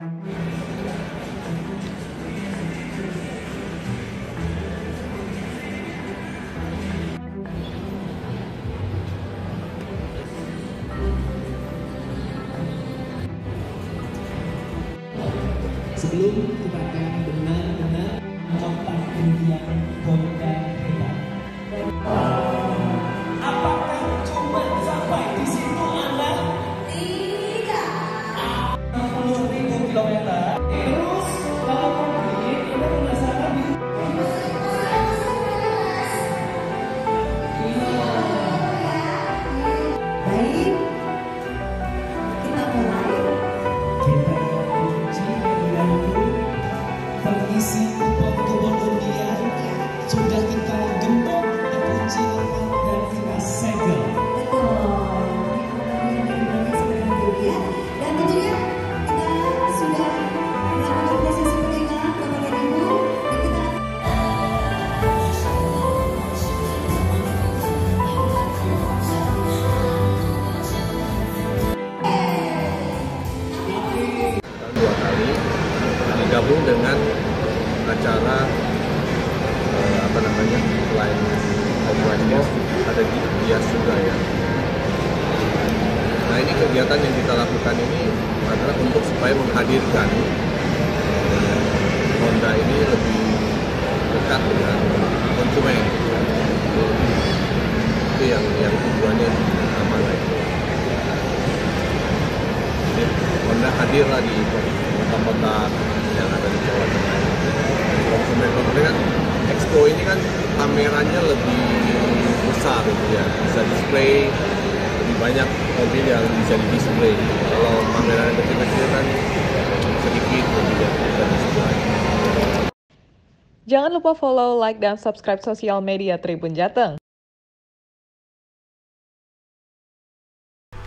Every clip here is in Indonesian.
Sebelum kita akan benar-benar mencoba undian Honda 60 ribu kilometer. Terus kalau pergi, kita penasaran di Baik, kita mulai. kita kunci dahulu pengisi kupon-kupon digabung dengan acara eh, apa namanya selain offline ada di bias juga ya. Nah ini kegiatan yang kita lakukan ini adalah untuk supaya menghadirkan eh, Honda ini lebih dekat dengan konsumen. Itu yang yang tujuannya itu. Jadi Honda hadirlah di kota-kota yang ada di Jawa Tengah. Konsumen-konsumen kan Expo ini kan kameranya lebih besar gitu ya, bisa display lebih banyak mobil yang bisa di display. Kalau pameran kecil-kecil kan sedikit lebih yang bisa display. Jangan lupa follow, like, dan subscribe sosial media Tribun Jateng.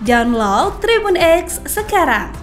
Download Tribun X sekarang.